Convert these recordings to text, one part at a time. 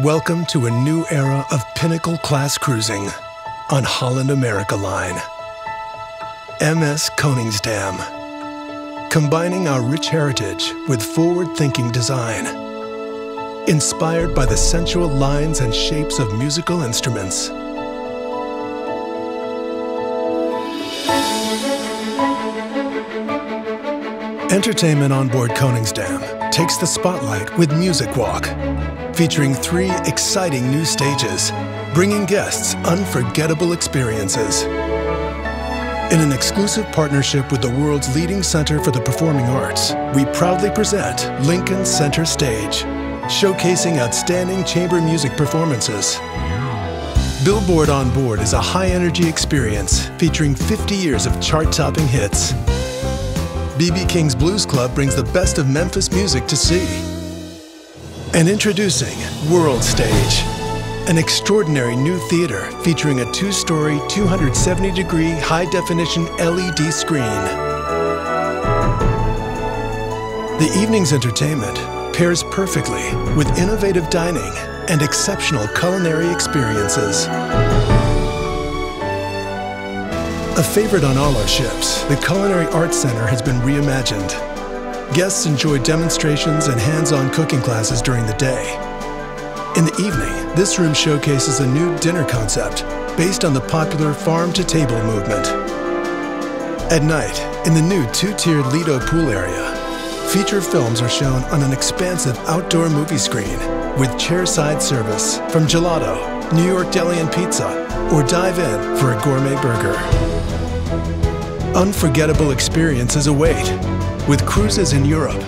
Welcome to a new era of pinnacle class cruising on Holland America Line. MS Koningsdam. Combining our rich heritage with forward thinking design. Inspired by the sensual lines and shapes of musical instruments. Entertainment on board Koningsdam takes the spotlight with Music Walk, featuring three exciting new stages, bringing guests unforgettable experiences. In an exclusive partnership with the world's leading Center for the Performing Arts, we proudly present Lincoln Center Stage, showcasing outstanding chamber music performances. Billboard on Board is a high-energy experience featuring 50 years of chart-topping hits. BB King's Blues Club brings the best of Memphis music to sea. And introducing World Stage, an extraordinary new theater featuring a two-story, 270-degree high-definition LED screen. The evening's entertainment pairs perfectly with innovative dining and exceptional culinary experiences. A favorite on all our ships, the Culinary Arts Center has been reimagined. Guests enjoy demonstrations and hands-on cooking classes during the day. In the evening, this room showcases a new dinner concept based on the popular farm-to-table movement. At night, in the new two-tiered Lido pool area, feature films are shown on an expansive outdoor movie screen with chairside service from Gelato, New York Deli and Pizza, or dive in for a gourmet burger. Unforgettable experiences await with cruises in Europe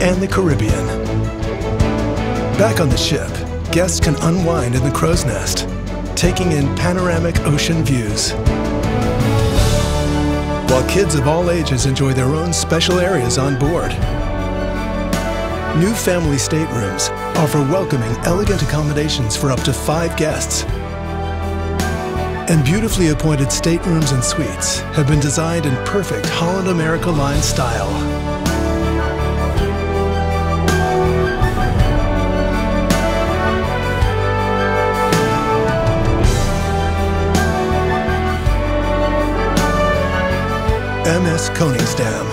and the Caribbean. Back on the ship, guests can unwind in the crow's nest, taking in panoramic ocean views. While kids of all ages enjoy their own special areas on board. New family staterooms offer welcoming, elegant accommodations for up to five guests. And beautifully appointed staterooms and suites have been designed in perfect Holland America Line style. MS Koningsdam,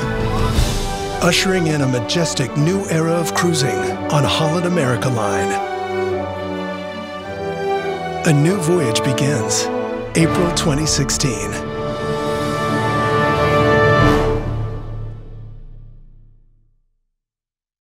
ushering in a majestic new era of cruising on Holland America Line. A new voyage begins April 2016.